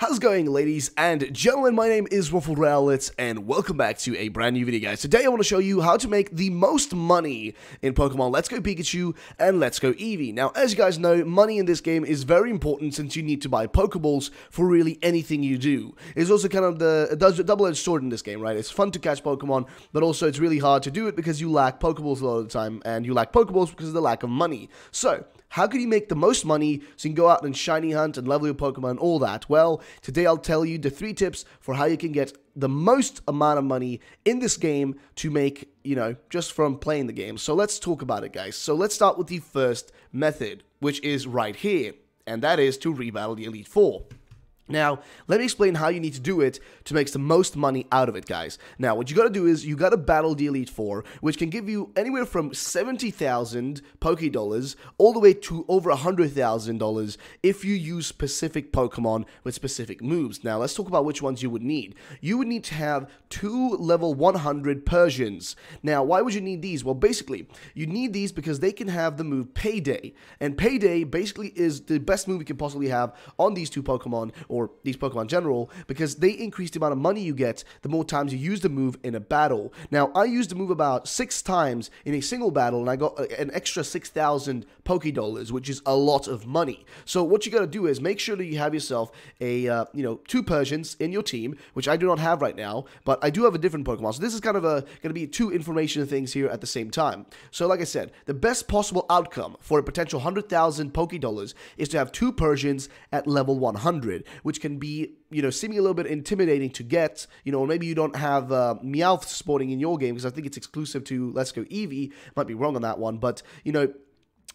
How's it going, ladies and gentlemen? My name is Ruffled Rowlit, and welcome back to a brand new video, guys. Today, I want to show you how to make the most money in Pokemon Let's Go Pikachu and Let's Go Eevee. Now, as you guys know, money in this game is very important since you need to buy Pokeballs for really anything you do. It's also kind of the double-edged sword in this game, right? It's fun to catch Pokemon, but also it's really hard to do it because you lack Pokeballs a lot of the time, and you lack Pokeballs because of the lack of money. So, how can you make the most money so you can go out and shiny hunt and level your Pokemon, all that? Well, today I'll tell you the three tips for how you can get the most amount of money in this game to make, you know, just from playing the game. So let's talk about it, guys. So let's start with the first method, which is right here, and that is to rebattle the Elite Four. Now, let me explain how you need to do it to make the most money out of it, guys. Now, what you gotta do is you gotta battle the Elite Four, which can give you anywhere from 70,000 Poke Dollars all the way to over $100,000 if you use specific Pokemon with specific moves. Now, let's talk about which ones you would need. You would need to have two level 100 Persians. Now, why would you need these? Well, basically, you need these because they can have the move Payday, and Payday basically is the best move you can possibly have on these two Pokemon, or or these Pokemon in general, because they increase the amount of money you get the more times you use the move in a battle. Now, I used the move about six times in a single battle, and I got an extra 6,000 Poké Dollars, which is a lot of money. So what you got to do is make sure that you have yourself a, uh, you know, two Persians in your team, which I do not have right now, but I do have a different Pokemon. So this is kind of a going to be two information things here at the same time. So like I said, the best possible outcome for a potential 100,000 Poké Dollars is to have two Persians at level 100, which can be, you know, seeming a little bit intimidating to get, you know, or maybe you don't have uh, Meowth sporting in your game because I think it's exclusive to Let's Go Eevee. Might be wrong on that one, but, you know,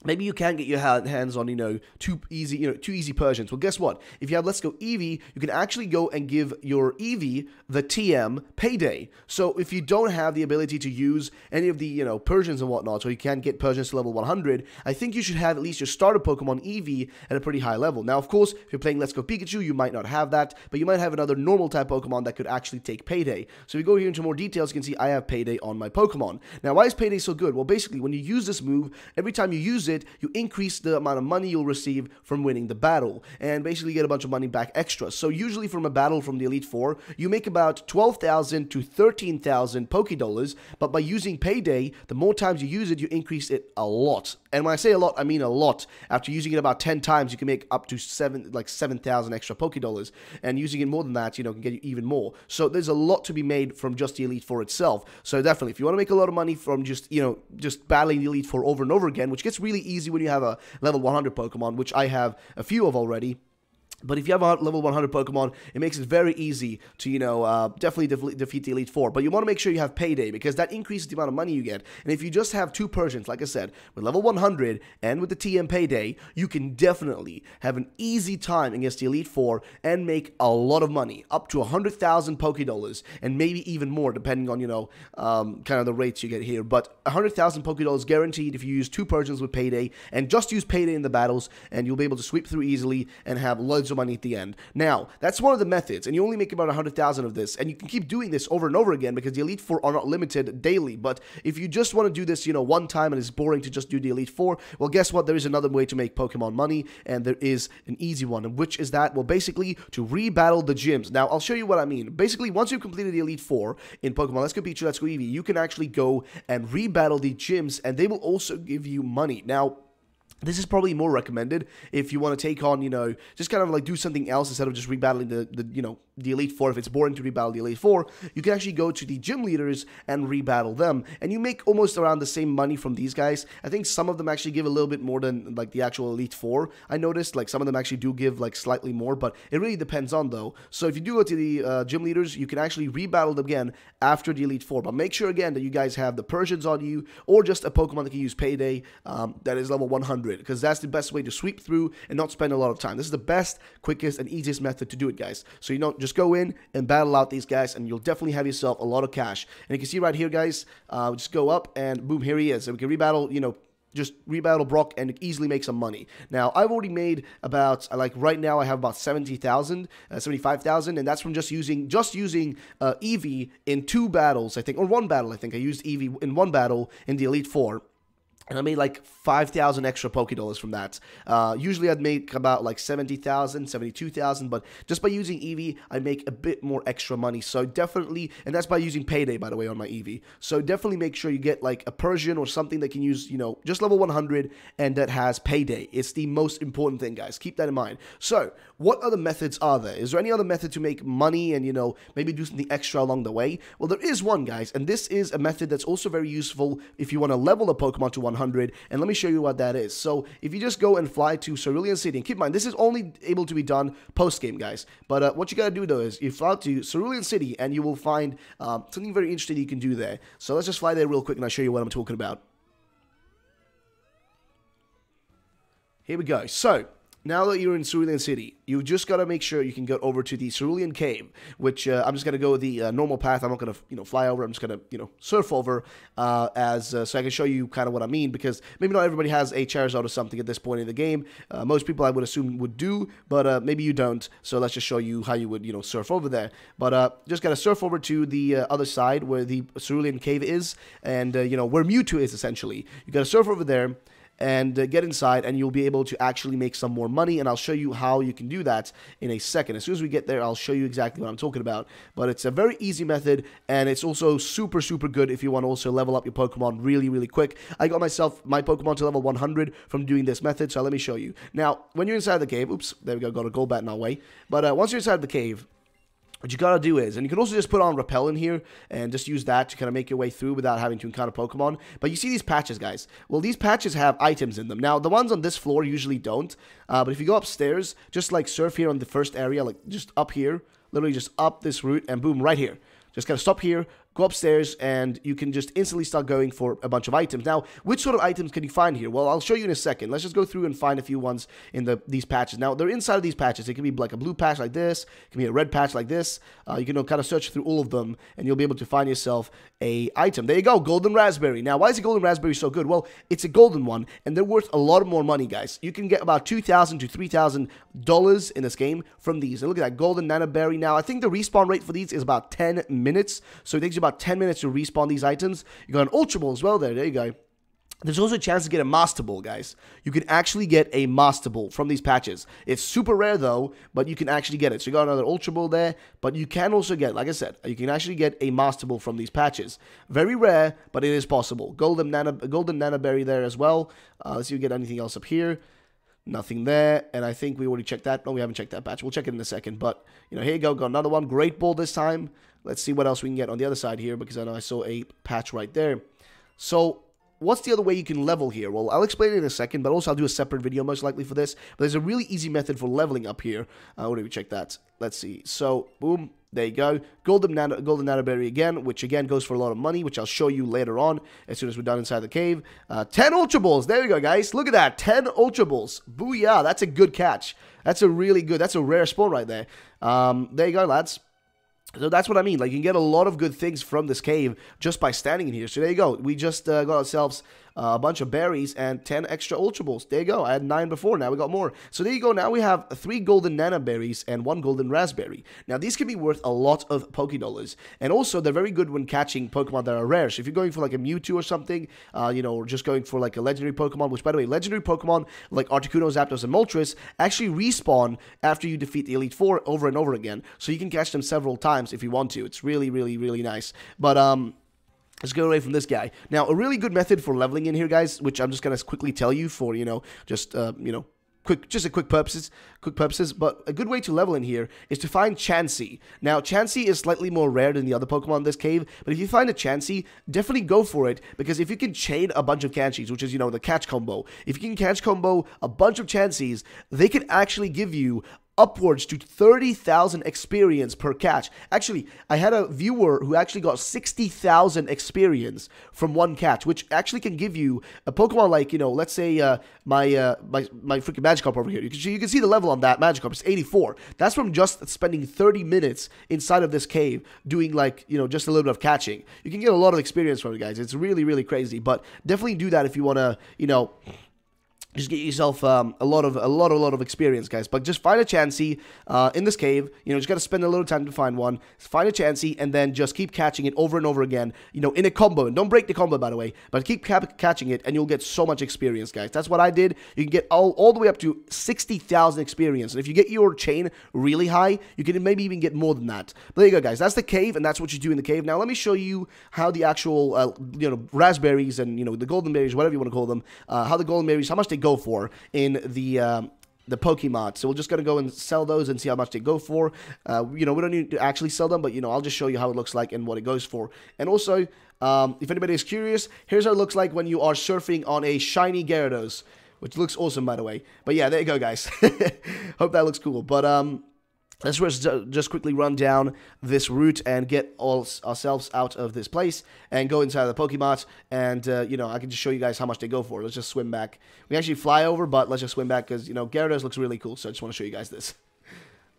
Maybe you can't get your hands on, you know, two easy, you know, two easy Persians. Well, guess what? If you have Let's Go Eevee, you can actually go and give your Eevee the TM payday. So if you don't have the ability to use any of the, you know, Persians and whatnot, so you can't get Persians to level 100, I think you should have at least your starter Pokemon Eevee at a pretty high level. Now, of course, if you're playing Let's Go Pikachu, you might not have that, but you might have another normal type Pokemon that could actually take payday. So if we go here into more details, you can see I have payday on my Pokemon. Now, why is payday so good? Well, basically, when you use this move, every time you use it, it, you increase the amount of money you'll receive from winning the battle, and basically get a bunch of money back extra. So usually from a battle from the Elite Four, you make about 12,000 to 13,000 Poké Dollars, but by using Payday, the more times you use it, you increase it a lot. And when I say a lot, I mean a lot. After using it about 10 times, you can make up to seven, like 7,000 extra Poké Dollars, and using it more than that, you know, can get you even more. So there's a lot to be made from just the Elite Four itself. So definitely, if you want to make a lot of money from just, you know, just battling the Elite Four over and over again, which gets really easy when you have a level 100 Pokemon, which I have a few of already. But if you have a level 100 Pokemon, it makes it very easy to, you know, uh, definitely defeat the Elite Four. But you want to make sure you have Payday because that increases the amount of money you get. And if you just have two Persians, like I said, with level 100 and with the TM Payday, you can definitely have an easy time against the Elite Four and make a lot of money, up to 100,000 Poké Dollars, and maybe even more, depending on, you know, um, kind of the rates you get here. But 100,000 Poké Dollars guaranteed if you use two Persians with Payday, and just use Payday in the battles, and you'll be able to sweep through easily and have loads of money at the end. Now, that's one of the methods, and you only make about 100,000 of this, and you can keep doing this over and over again because the Elite Four are not limited daily. But if you just want to do this, you know, one time and it's boring to just do the Elite Four, well, guess what? There is another way to make Pokemon money, and there is an easy one. And which is that? Well, basically, to rebattle the gyms. Now, I'll show you what I mean. Basically, once you've completed the Elite Four in Pokemon Let's Go Pikachu, Let's Go Eevee, you can actually go and rebattle the gyms, and they will also give you money. Now, this is probably more recommended if you want to take on, you know, just kind of like do something else instead of just rebattling the, the you know, the Elite Four. If it's boring to rebattle the Elite Four, you can actually go to the gym leaders and rebattle them. And you make almost around the same money from these guys. I think some of them actually give a little bit more than like the actual Elite Four. I noticed like some of them actually do give like slightly more, but it really depends on though. So if you do go to the uh, gym leaders, you can actually rebattle them again after the Elite Four. But make sure again that you guys have the Persians on you or just a Pokemon that can use Payday um, that is level 100 because that's the best way to sweep through and not spend a lot of time. This is the best, quickest, and easiest method to do it, guys. So you know, just go in and battle out these guys, and you'll definitely have yourself a lot of cash. And you can see right here, guys, uh, just go up and boom, here he is. And we can rebattle, you know, just rebattle Brock and easily make some money. Now, I've already made about like right now I have about 70,000, uh, 75,000 and that's from just using just using uh, Eevee in two battles, I think, or one battle, I think. I used Eevee in one battle in the Elite 4 and I made like 5,000 extra Poké Dollars from that. Uh, usually I'd make about like 70,000, 72,000, but just by using Eevee, I make a bit more extra money. So definitely, and that's by using Payday, by the way, on my Eevee. So definitely make sure you get like a Persian or something that can use, you know, just level 100 and that has Payday. It's the most important thing, guys. Keep that in mind. So, what other methods are there? Is there any other method to make money and, you know, maybe do something extra along the way? Well, there is one, guys, and this is a method that's also very useful if you want to level a Pokemon to 100, and let me show you what that is. So if you just go and fly to Cerulean City, and keep in mind, this is only able to be done post-game, guys, but uh, what you gotta do though is you fly to Cerulean City, and you will find um, something very interesting you can do there. So let's just fly there real quick, and I'll show you what I'm talking about. Here we go. So, now that you're in Cerulean City, you've just got to make sure you can get over to the Cerulean Cave, which uh, I'm just going to go the uh, normal path. I'm not going to, you know, fly over. I'm just going to, you know, surf over uh, as uh, so I can show you kind of what I mean because maybe not everybody has a Charizard or something at this point in the game. Uh, most people I would assume would do, but uh, maybe you don't. So let's just show you how you would, you know, surf over there. But just got to surf over to the other side where the Cerulean Cave is and, you know, where Mewtwo is essentially. You got to surf over there and uh, get inside and you'll be able to actually make some more money and I'll show you how you can do that in a second. As soon as we get there, I'll show you exactly what I'm talking about. But it's a very easy method and it's also super, super good if you want to also level up your Pokemon really, really quick. I got myself, my Pokemon to level 100 from doing this method, so let me show you. Now, when you're inside the cave, oops, there we go, got a Golbat in our way. But uh, once you're inside the cave, what you gotta do is, and you can also just put on Repel in here and just use that to kind of make your way through without having to encounter Pokemon. But you see these patches, guys. Well, these patches have items in them. Now, the ones on this floor usually don't. Uh, but if you go upstairs, just like surf here on the first area, like just up here, literally just up this route, and boom, right here. Just gotta stop here, go upstairs and you can just instantly start going for a bunch of items. Now, which sort of items can you find here? Well, I'll show you in a second. Let's just go through and find a few ones in the these patches. Now, they're inside of these patches. It can be like a blue patch like this. It can be a red patch like this. Uh, you can kind of search through all of them and you'll be able to find yourself a item. There you go, golden raspberry. Now, why is a golden raspberry so good? Well, it's a golden one and they're worth a lot more money, guys. You can get about 2000 to $3,000 in this game from these. And look at that golden nanab berry. Now, I think the respawn rate for these is about 10 minutes. So it takes you about 10 minutes to respawn these items. You got an Ultra Ball as well there. There you go. There's also a chance to get a Master Ball, guys. You can actually get a Master Ball from these patches. It's super rare, though, but you can actually get it. So you got another Ultra Ball there, but you can also get, like I said, you can actually get a Master Ball from these patches. Very rare, but it is possible. Golden Nana, Golden Nanab Berry there as well. Uh, let's see if we get anything else up here. Nothing there, and I think we already checked that. No, we haven't checked that patch. We'll check it in a second, but, you know, here you go. Got another one. Great Ball this time. Let's see what else we can get on the other side here because I know I saw a patch right there. So what's the other way you can level here? Well, I'll explain it in a second, but also I'll do a separate video most likely for this. But there's a really easy method for leveling up here. Uh, where do we check that? Let's see. So, boom, there you go. Golden Nana, Golden Nanab Berry again, which again goes for a lot of money, which I'll show you later on as soon as we're done inside the cave. Uh, 10 Ultra Balls. There we go, guys. Look at that. 10 Ultra Balls. Booyah. That's a good catch. That's a really good, that's a rare spawn right there. Um, there you go, lads. So that's what I mean. Like, you can get a lot of good things from this cave just by standing in here. So there you go. We just uh, got ourselves uh, a bunch of berries, and 10 extra Ultra Balls. There you go. I had 9 before, now we got more. So there you go. Now we have 3 golden Nanab berries and 1 golden raspberry. Now these can be worth a lot of Poké Dollars. And also, they're very good when catching Pokemon that are rare. So if you're going for like a Mewtwo or something, uh, you know, or just going for like a legendary Pokemon, which by the way, legendary Pokemon like Articuno, Zapdos, and Moltres actually respawn after you defeat the Elite Four over and over again. So you can catch them several times if you want to. It's really, really, really nice. But, um, Let's go away from this guy. Now, a really good method for leveling in here, guys, which I'm just going to quickly tell you for, you know, just, uh, you know, quick, just a quick purposes, quick purposes, but a good way to level in here is to find Chansey. Now, Chansey is slightly more rare than the other Pokemon in this cave, but if you find a Chansey, definitely go for it, because if you can chain a bunch of Chanseys, which is, you know, the catch combo, if you can catch combo a bunch of Chanseys, they can actually give you upwards to 30,000 experience per catch. Actually, I had a viewer who actually got 60,000 experience from one catch, which actually can give you a Pokemon like, you know, let's say uh, my uh, my my freaking Magikarp over here. You can, you can see the level on that Magikarp. It's 84. That's from just spending 30 minutes inside of this cave doing like, you know, just a little bit of catching. You can get a lot of experience from it, guys. It's really, really crazy, but definitely do that if you want to, you know, just get yourself um, a lot of a lot a lot of experience guys. But just find a chansey uh, in this cave. You know just got to spend a little time to find one. Find a chansey and then just keep catching it over and over again you know in a combo. And don't break the combo by the way but keep catching it and you'll get so much experience guys. That's what I did. You can get all, all the way up to 60,000 experience. And if you get your chain really high you can maybe even get more than that. But there you go guys. That's the cave and that's what you do in the cave. Now let me show you how the actual uh, you know raspberries and you know the golden berries whatever you want to call them uh, how the golden berries how much they go for in the um, the Pokemon. So we're just gonna go and sell those and see how much they go for. Uh, you know, we don't need to actually sell them, but you know, I'll just show you how it looks like and what it goes for. And also, um, if anybody is curious, here's how it looks like when you are surfing on a shiny Gyarados, which looks awesome, by the way. But yeah, there you go, guys. Hope that looks cool. But um, Let's just quickly run down this route and get all ourselves out of this place and go inside the Pokemon. And, uh, you know, I can just show you guys how much they go for. Let's just swim back. We actually fly over, but let's just swim back because, you know, Gyarados looks really cool. So I just want to show you guys this.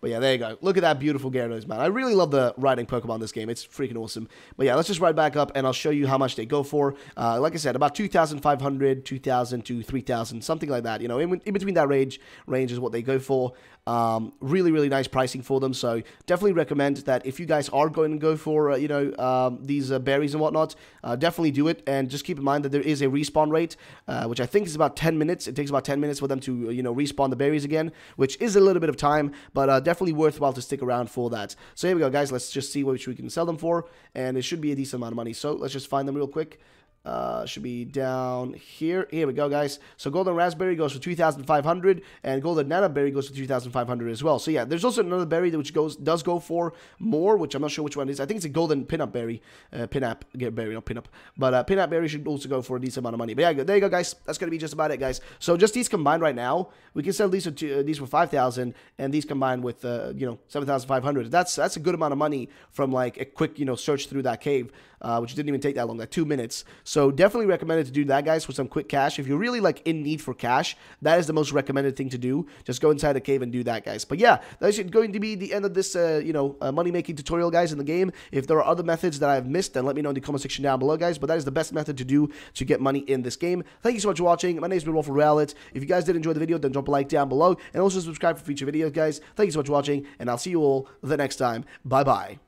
But yeah, there you go. Look at that beautiful Gyarados, man. I really love the riding Pokemon in this game. It's freaking awesome. But yeah, let's just ride back up and I'll show you how much they go for. Uh, like I said, about 2,500, 2,000 to 3,000, something like that. You know, in, in between that range, range is what they go for. Um, really, really nice pricing for them. So definitely recommend that if you guys are going to go for, uh, you know, um, these uh, berries and whatnot, uh, definitely do it. And just keep in mind that there is a respawn rate, uh, which I think is about 10 minutes. It takes about 10 minutes for them to, you know, respawn the berries again, which is a little bit of time, but uh, definitely worthwhile to stick around for that. So here we go, guys. Let's just see which we can sell them for. And it should be a decent amount of money. So let's just find them real quick. Uh, should be down here. Here we go, guys. So golden raspberry goes for 2,500, and golden nanab berry goes for 2,500 as well. So yeah, there's also another berry which goes does go for more, which I'm not sure which one is. I think it's a golden pinup berry, uh, pinup berry, not pinup, but uh, pinup berry should also go for a decent amount of money. But yeah, there you go, guys. That's gonna be just about it, guys. So just these combined right now, we can sell these for two, uh, these for 5,000, and these combined with uh, you know 7,500. That's that's a good amount of money from like a quick you know search through that cave, uh, which didn't even take that long, like two minutes. So definitely recommended to do that, guys, for some quick cash. If you're really like in need for cash, that is the most recommended thing to do. Just go inside the cave and do that, guys. But yeah, that's going to be the end of this, uh, you know, uh, money making tutorial, guys, in the game. If there are other methods that I've missed, then let me know in the comment section down below, guys. But that is the best method to do to get money in this game. Thank you so much for watching. My name is Ruffled Rowlit. If you guys did enjoy the video, then drop a like down below and also subscribe for future videos, guys. Thank you so much for watching, and I'll see you all the next time. Bye bye.